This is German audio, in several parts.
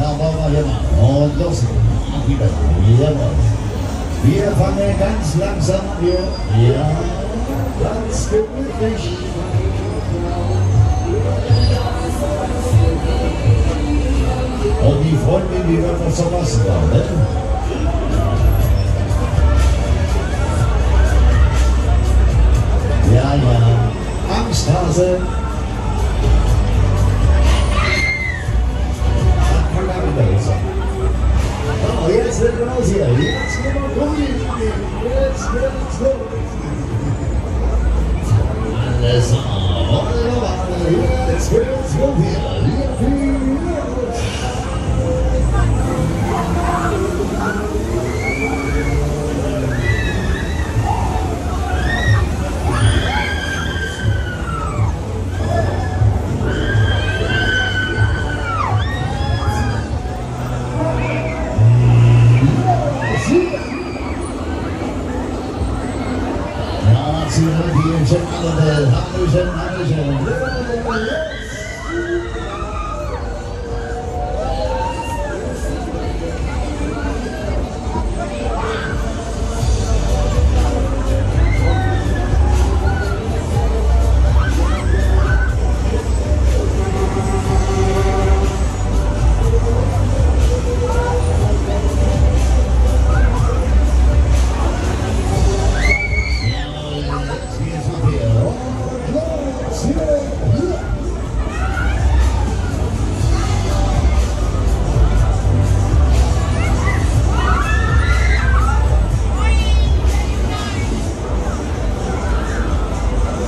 Da wollen wir mal. Und los. Wieder. Jawohl. Wir fangen ganz langsam an hier. Ja, ganz gemütlich. Und die Freundin, die wird zum Wasser da, ne? Ja, ja. Angsthase. Oh, yes, everyone else here. Yes, everyone, yes, yes, yes, yes. Hamilton, Halliday, Hamilton, Hamilton.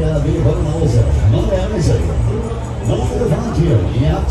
Not Villebon Not Manda Not Manda Vantier. Yap